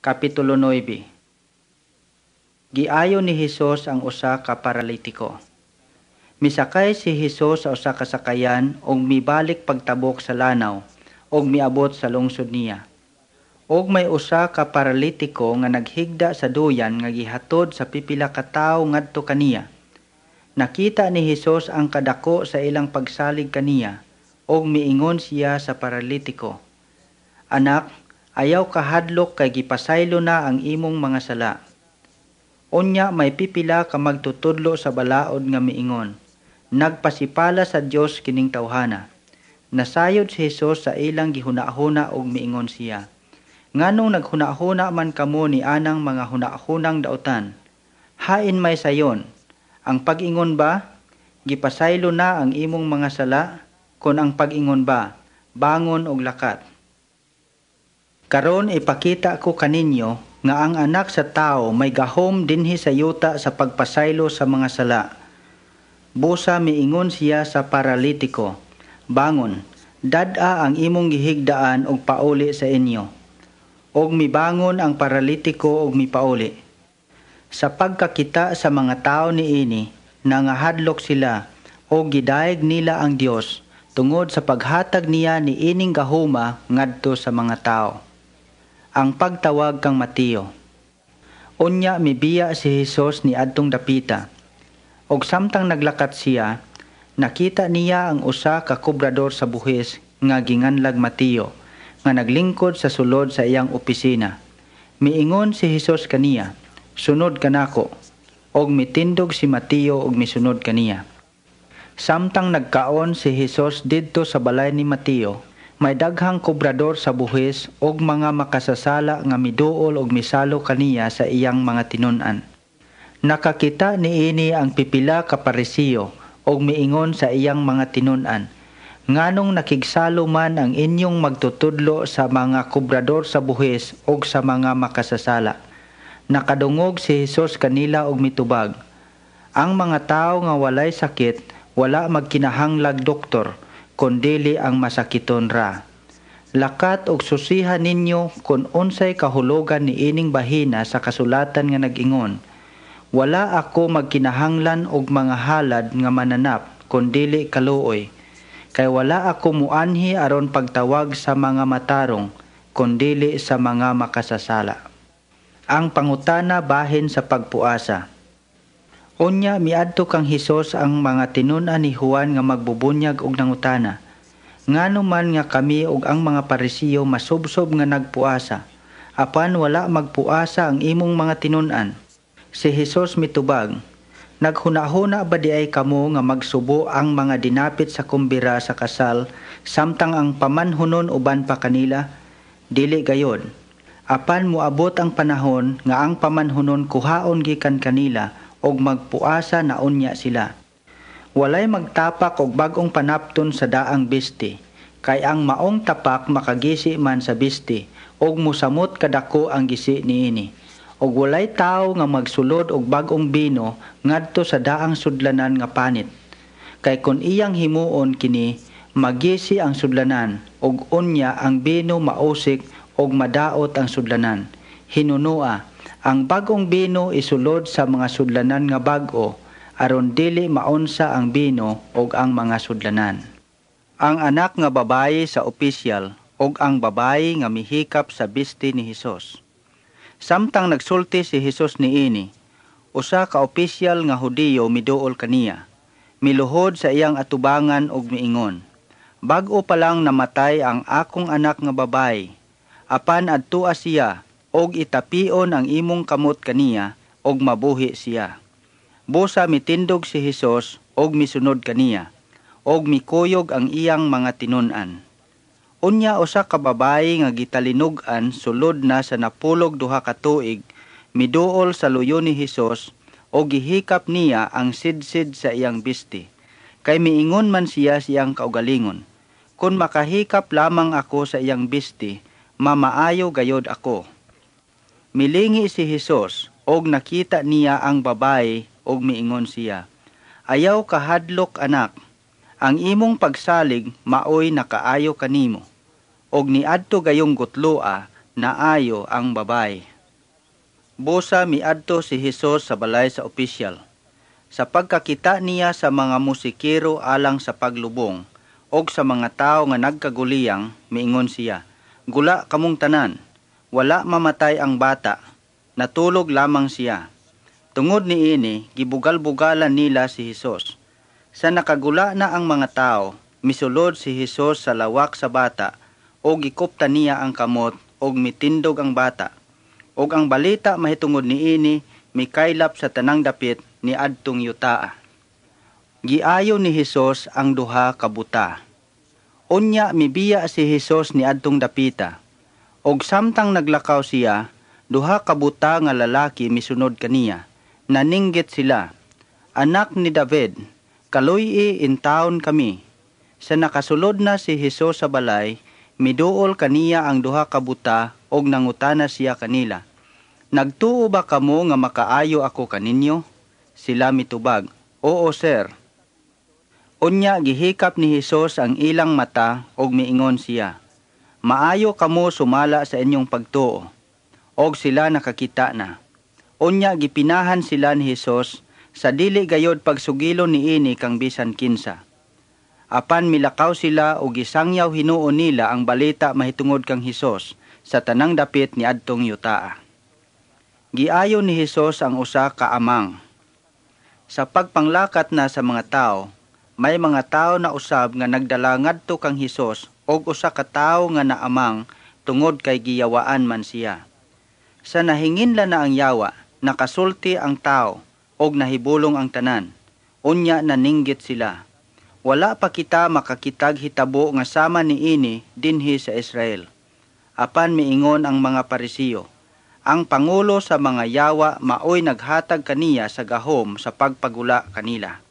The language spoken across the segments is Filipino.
Kapitulo 9 Giayo ni Hesus ang usa ka paralitiko. Misakay si Hesus sa usa ka sakayan ug mibalik pagtabok sa lanaw ug miabot sa lungsod niya. Og may usa ka paralitiko nga naghigda sa duyan nga gihatod sa pipila ka tawo ngadto kaniya. Nakita ni Hesus ang kadako sa ilang pagsalig kaniya og miingon siya sa paralitiko. Anak, ayaw kahadlok kay gipasaylo na ang imong mga sala. Unya may pipila ka magtutudlo sa balaod nga miingon. Nagpasipala sa Dios kining tawhana. Nasayod si Hesus sa ilang gihunahuna og miingon siya. Nganong naghunahuna man kamo ni anang mga hunahunang dautan. Hain may sayon. Ang pag-ingon ba? Gipasaylo na ang imong mga sala? Kung ang pag-ingon ba? Bangon og lakat. Karon ipakita ko kaninyo nga ang anak sa tao may gahom dinhi sa yuta sa pagpasaylo sa mga sala. Busa miingon siya sa paralitiko, Bangon, dada ang imong gihigdaan og pauli sa inyo. Og mibangon ang paralitiko og mipauli. Sa pagkakita sa mga tao ni ini, nangahadlok sila o gidayeg nila ang Dios tungod sa paghatag niya ni ining gahuma ngadto sa mga tao ang pagtawag kang Mateo. Unya mibiya si Hesus ni adtong dapita. Og samtang naglakat siya, nakita niya ang usa ka kubrador sa buhis nga ginganlag Mateo, nga naglingkod sa sulod sa iyang opisina. Miingon si Hesus kaniya, sunod kanako. Og mitindog si Mateo og misunod kaniya. Samtang nagkaon si Hesus didto sa balay ni Mateo, may daghang kobrador sa buhis og mga makasasala nga miduol og misalo kaniya sa iyang mga tinun-an. Nakakita ni ini ang pipila ka parisiyo og miingon sa iyang mga tinun-an. Nganong nakigsalo man ang inyong magtutudlo sa mga kobrador sa buhis og sa mga makasasala. Nakadungog si Hesus kanila og mitubag. Ang mga tawo nga walay sakit wala magkinahanglag doktor kundili ang masakiton ra. Lakat og susihan ninyo kung unsay kahulugan ni ining bahina sa kasulatan nga nag-ingon. Wala ako magkinahanglan og mga halad nga mananap kundili kaluoy. Kay wala ako muanhi aron pagtawag sa mga matarong kundili sa mga makasasala. Ang pangutana bahin sa pagpuasa. Unya miadto kang Hesus ang mga tinun-an ni Juan nga magbubunyag og nangutana. Ngano man nga kami og ang mga parisiyo masubsob nga nagpuasa, apan wala magpuasa ang imong mga tinun-an. Si Hesus mitubag, Naghunahuna ba di ay kamo nga magsubo ang mga dinapit sa kumbira sa kasal samtang ang pamanhunon uban pa kanila? Dili gayod. Apan muabot ang panahon nga ang pamanhunon kuhaon gikan kanila og magpuasa na unya sila. Walay magtapak og bagong panapton sa daang bisti, kay ang maong tapak makagisi man sa bisti, og musamot kadako ang gisi niini. Og walay tawo nga magsulod og bagong bino ngadto sa daang sudlanan nga panit. Kay kun iyang himuon kini, magisi ang sudlanan, og unya ang bino mausik og madaot ang sudlanan. Hinunua, ang bagong bino isulod sa mga sudlanan nga bag-o aron dili maunsa ang bino ug ang mga sudlanan. Ang anak nga babayi sa opisyal ug ang babayi nga mihikap sa bisti ni Hesus. Samtang nagsulti si Hesus niini, usa ka opisyal nga Hudiyo miduol kaniya. Miluhod sa iyang atubangan ug miingon, Bag-o pa lang namatay ang akong anak nga babayi, apan adtua siya og itapion ang imong kamot kaniya og mabuhi siya. Busa mitindog si Hesus og misunod kaniya og mikuyog ang iyang mga tinun-an. Unya usa ka babayi nga gitalinog-an sulod na sa napulog duha ka tuig miduol sa luyo ni Hesus o gihikap niya ang sidsid sa iyang bisti. Kay miingon man siya siyang kaugalingon, Kung makahikap lamang ako sa iyang bisti, mamaayo gayod ako. Milingi si Hesus og nakita niya ang babae og miingon siya, Ayaw kahadlok anak, ang imong pagsalig maoy nakaayo kanimo, og niadto gayong gutloa naayo ang babae. Busa miadto si Hesus sa balay sa opisyal. Sa pagkakita niya sa mga musikero alang sa paglubong, og sa mga tao nga nagkaguliyang, miingon siya, Gula kamong tanan, wala mamatay ang bata, natulog lamang siya. Tungod ni ini, gibugal-bugalan nila si Hesus. Sa nakagula na ang mga tao, misulod si Hesus sa lawak sa bata, o gikupta niya ang kamot, og mitindog ang bata ug ang balita mahitungod niini mikaylap sa tanang dapit ni adtong yutaa. Giayo ni Hesus ang duha ka buta. Unya mibiya si Hesus ni adtong dapita. Og samtang naglakaw siya, duha ka buta nga lalaki misunod kaniya. Naninggit sila. Anak ni David, kaluy in taon kami. Sa nakasulod na si Hesus sa balay, miduol kaniya ang duha ka buta og nangutana siya kanila Nagtuo ba kamo nga makaayo ako kaninyo? Sila mitubag, Oo sir. Unya gihikap ni Hesus ang ilang mata og miingon siya, Maayo kamo sumala sa inyong pagtuo. Og sila nakakita na. Unya gipinahan sila ni Hesus sa dili gayod pagsugilo ni ini kang bisan kinsa. Apan milakaw sila og gisangyaw hinuon nila ang balita mahitungod kang Hesus sa tanang dapit ni adtong yutaa. Giayo ni Hesus ang usa ka amang. Sa pagpanglakat na sa mga tao, may mga tao na usab nga nagdala ngadto kang Hesus og usa ka tawo nga naamang tungod kay giyawaan man siya. Sa nahinginla na ang yawa, nakasulti ang tao og nahibulong ang tanan. Unya naninggit sila. Wala pa kita makakitag hitabo nga sama ni ini dinhi sa Israel. Apan miingon ang mga parisiyo ang pangulo sa mga yawa maoy naghatag kaniya sa gahom sa pagpagula kanila.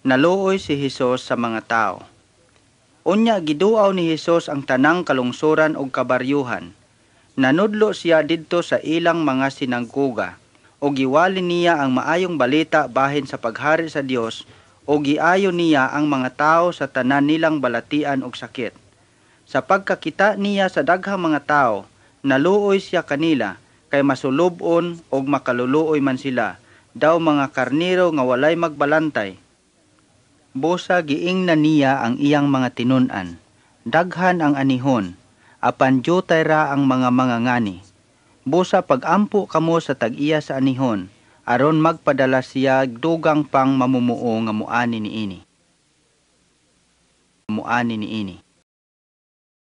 Naluoy si Hesus sa mga tao. Unya giduaw ni Hesus ang tanang kalungsuran og kabaryuhan. Nanudlo siya didto sa ilang mga sinangguga o giwali niya ang maayong balita bahin sa paghari sa Dios o giayo niya ang mga tao sa tanan nilang balatian og sakit. Sa pagkakita niya sa daghang mga tao, naluoy siya kanila kay masulubon og makaluluoy man sila daw mga karniro nga walay magbalantay busa giing na niya ang iyang mga tinunan. Daghan ang anihon apan jutay ra ang mga mangangani busa pagampo kamo sa tag-iya sa anihon aron magpadala siya dugang pang mamumuo nga muani niini muani niini